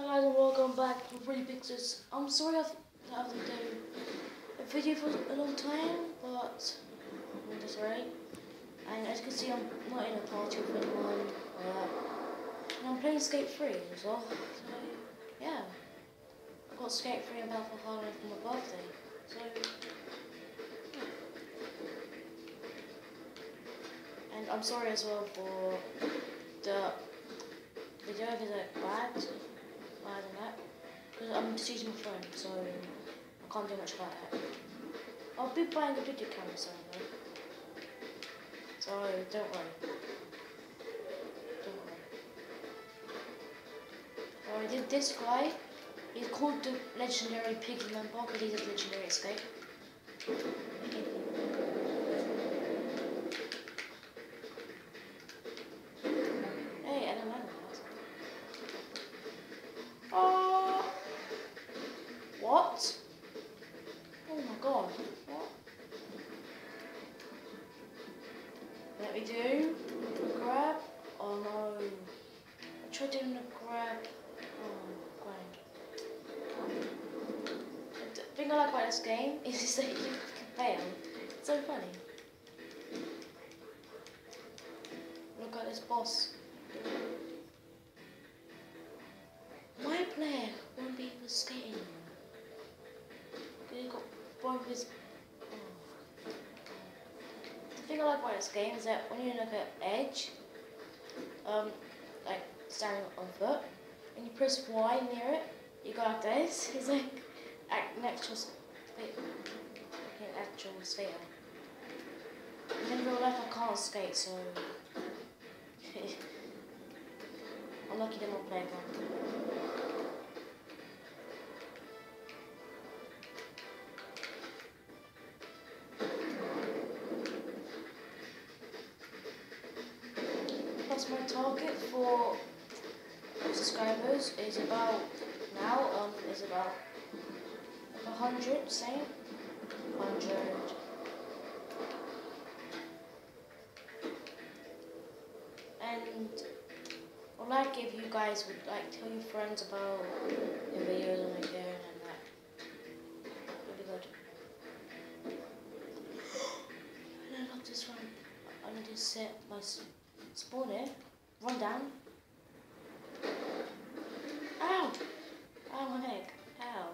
Hi guys and welcome back to Three Pigsters. I'm sorry I have to do a video for a long time, but I'm just right. And as you can see, I'm not in a party with anyone. Uh, and I'm playing Skate 3 as well. So, yeah. I got Skate 3 and Battlefield Hardline for my birthday. So, yeah. And I'm sorry as well for the video is like bad, bad than that. Because I'm my phone, so I can't do much about that. I'll be buying a video camera soon though. So don't worry. Don't worry. Oh, Alright, did this guy, he's called the legendary piggy member because he's a legendary escape. This boss. My player won't be able to skate anymore. He's got both his. Oh. The thing I like about this game is that when you look at edge, um, like standing on foot, and you press Y near it, you go like this. It's like an actual like an actual skater. And in real life, I can't skate, so Plus my target for subscribers is about now um is about a hundred same? Hundred. And like if you guys would like tell your friends about the videos on there and that. Would be good. I love this one. I'm gonna just set my spawn spawner. Run down. Ow! Ow, my neck. Ow.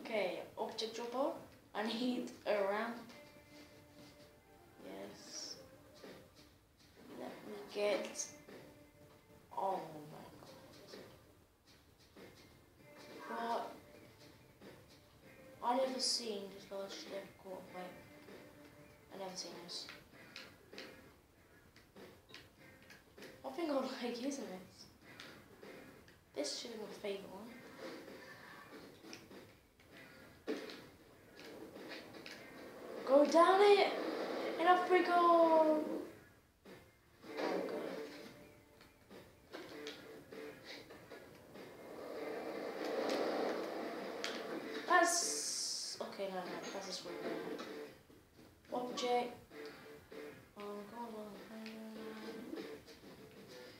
Okay, object dropper. I need a ramp. Yes. Let me get. Never seen this large ship caught wait. I never seen this. I think I like using this. This should be my favourite one. Go down it! And off we go!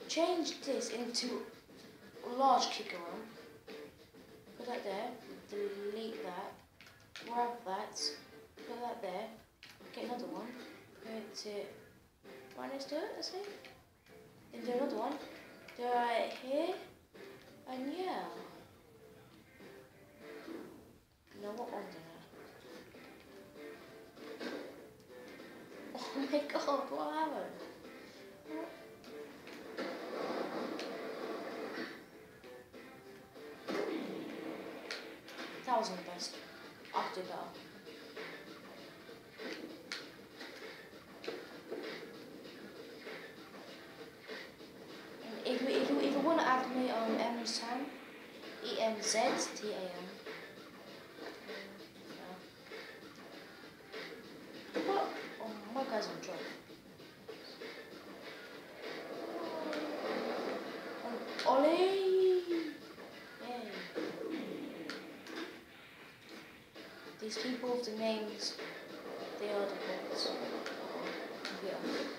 Change this into a large kicker room. Put that there. Delete that. Grab that. Put that there. Get another one. Put it right next to it. Let's see. Then do another one. Do it right here. And yeah. Know what doing? Oh my god, what happened? That the best. And if you, if you, if you want to add me um, on Em's time, These people the names, they are the bots. Yeah.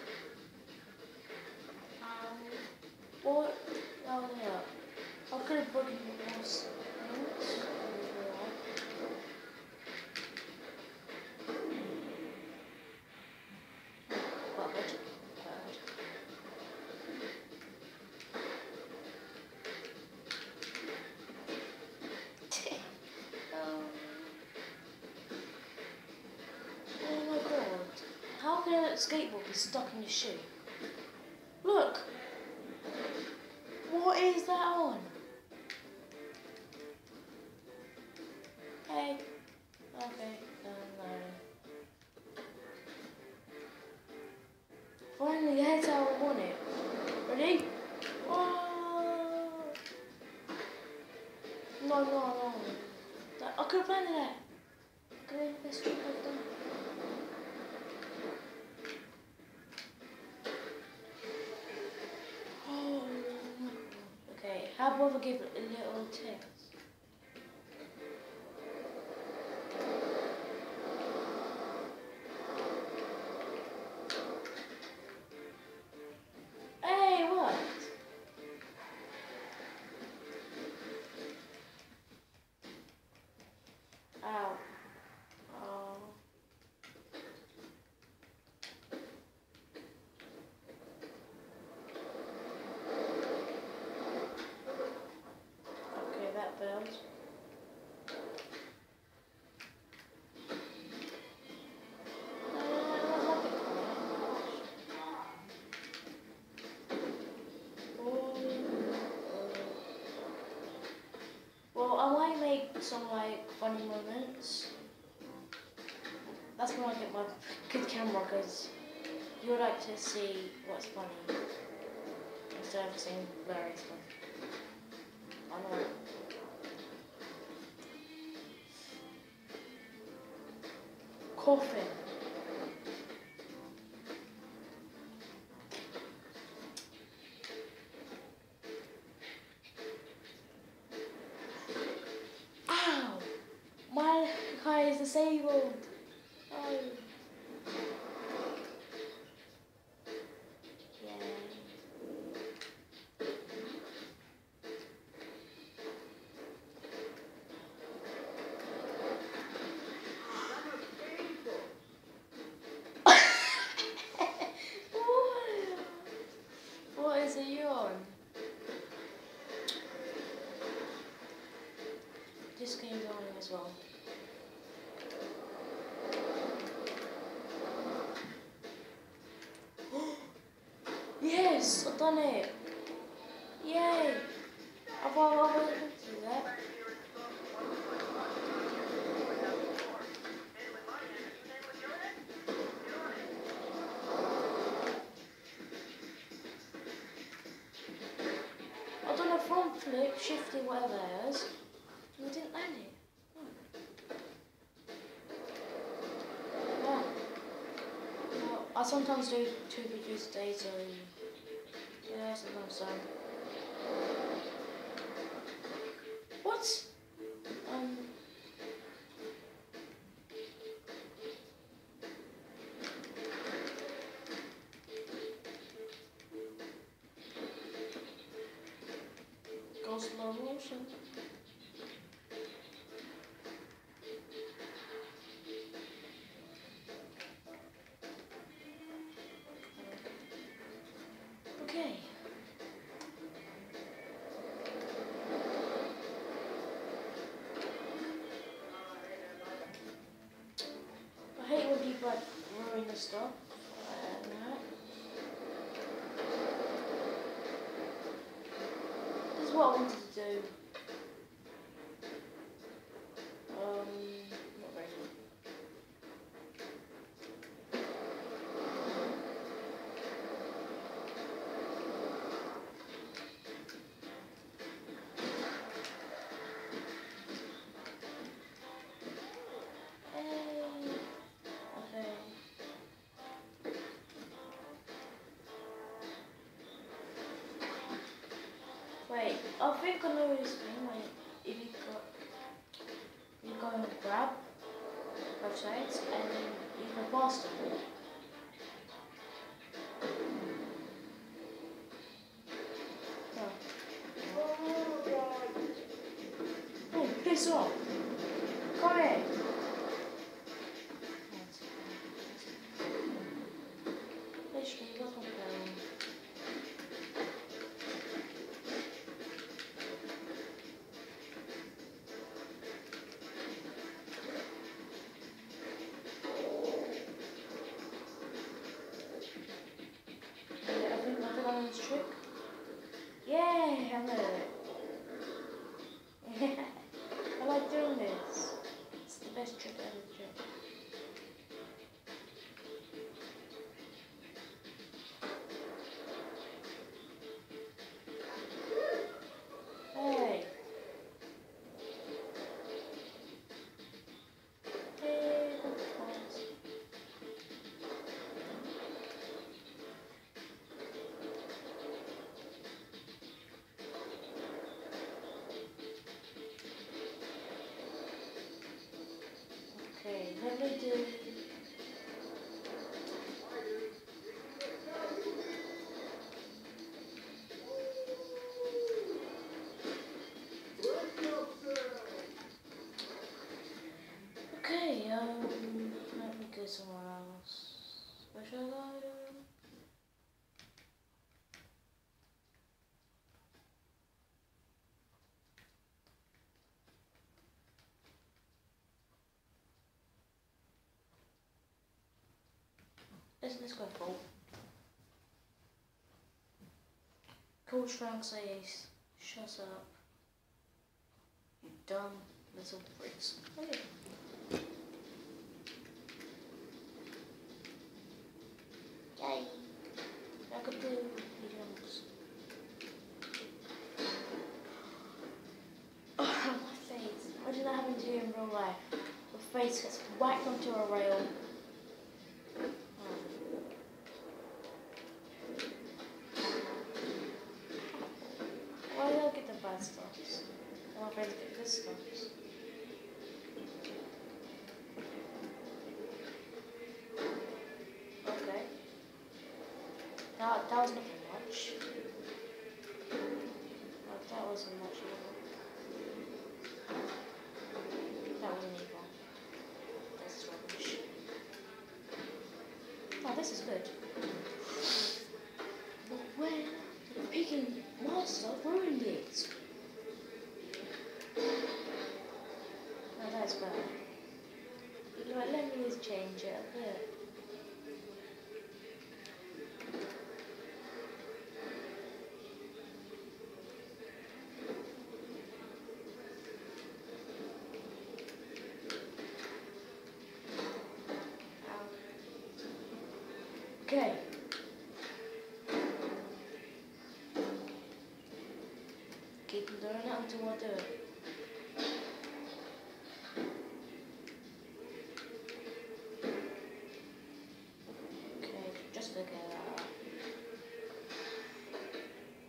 A skateboard is stuck in your shoe. Look. What is that on? Hey. Okay. No, no. Finally, that's how I want it. Ready? Oh. No, no, no. I could have planted that. Okay, let's that done. We give a little tip? Funny moments. That's when I get my good camera because you like to see what's funny instead of seeing blurry stuff. I know. Coffin. Disabled. Oh. This game's on as well. yes, I've done it. Yay! I've already do that. I've done a front flip, shifting whatever it is, and I didn't land it. Oh. I sometimes do two videos a day, so What? Um. Go slow motion. Okay. Like ruin the stuff. This is what I wanted to do. I think I know this thing. Wait, if you got, you go and grab both sides, and then you can pass them. Oh, piss off! Come here. Okay, let me do Let's, let's go full. Coach Frank says, shut up. You dumb little bricks. Okay. Yay! I could do videos. Oh, my face. What did that happen to you in real life? Your face gets whacked onto a rail. Why do I get the bad stuffs? And my friends get good stuffs. Okay. That, that was nothing much. That, that wasn't much either. That wasn't even. That's rubbish. Oh, this is good. But when the picking monster ruined it. Now that's better. What, let me just change it a bit. Okay. Keep doing it until I. Okay, just look at that.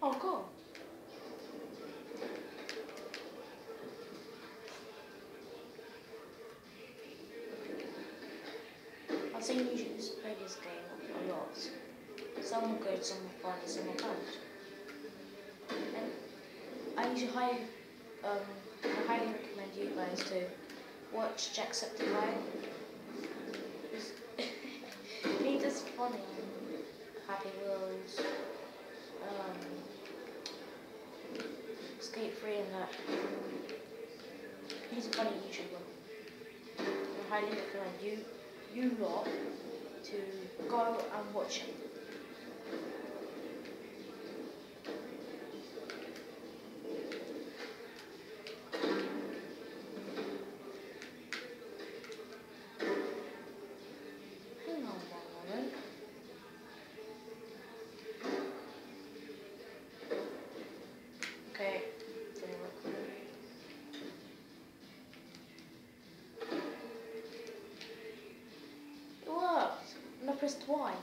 Oh, cool. I've seen you just play this game. Some good, some funny, some bad. And I usually highly, um, I highly recommend you guys to watch Jacksepticeye. He's just funny. Happy Wheels, um, Skate Free and that. He's a funny YouTuber. I highly recommend you, you lot, to go and watch him. Pressed Y.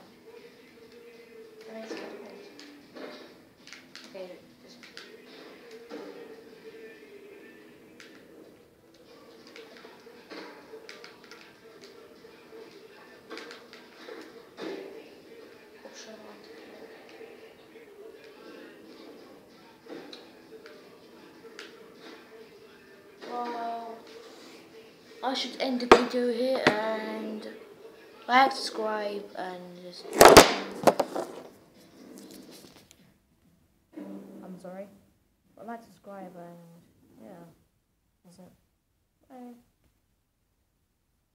Okay, just. I should end the video here and like, subscribe, and just.